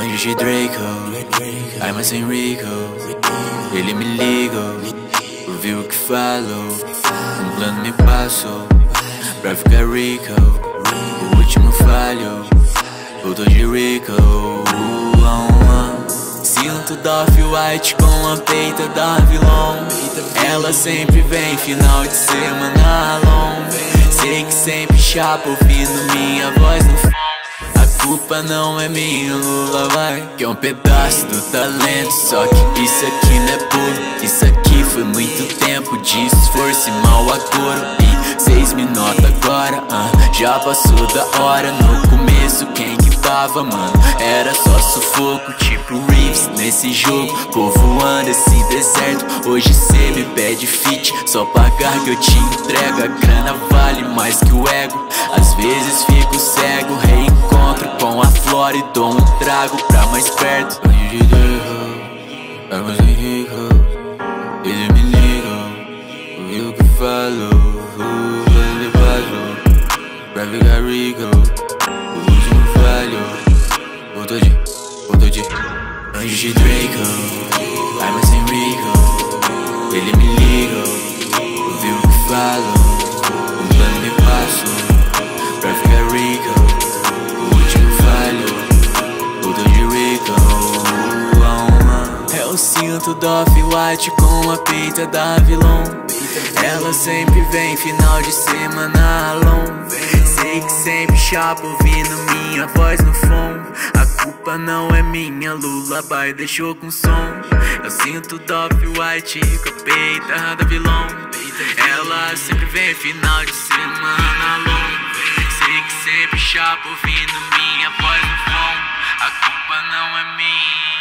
Anjos de Draco, armas sem Rico. Ele me ligou, ouviu o que falou. Um plano me passou pra ficar rico. O último falhou, voltou de Rico. Sinto da White com a peita da vilão. Ela sempre vem final de semana long. Sei que sempre chapa ouvindo minha voz no fundo culpa não é minha, Lula vai. Que é um pedaço do talento Só que isso aqui não é puro. Isso aqui foi muito tempo de esforço e mal acordo. E seis me nota agora, uh, já passou da hora. No começo quem que tava, mano Era só sufoco, tipo Reeves nesse jogo Povo anda esse deserto. Hoje cê me pede fit Só pagar que eu te entrego. A grana vale mais que o ego Às vezes fico cego, a flora e dou um trago pra mais perto. Anjo de Deus, águas em rico Ele me liga, ouviu o que falou Ele passou, pra ficar rico O último falhou, voltou de, voltou de Anjo de Draco, armas sem rico Ele me liga, Eu sinto Doff White com a peita da vilão Ela sempre vem final de semana long Sei que sempre chapa ouvindo minha voz no fundo A culpa não é minha, Lula Bai deixou com som. Eu sinto Doff White com a peita da vilão Ela sempre vem final de semana long Sei que sempre chapa ouvindo minha voz no fundo A culpa não é minha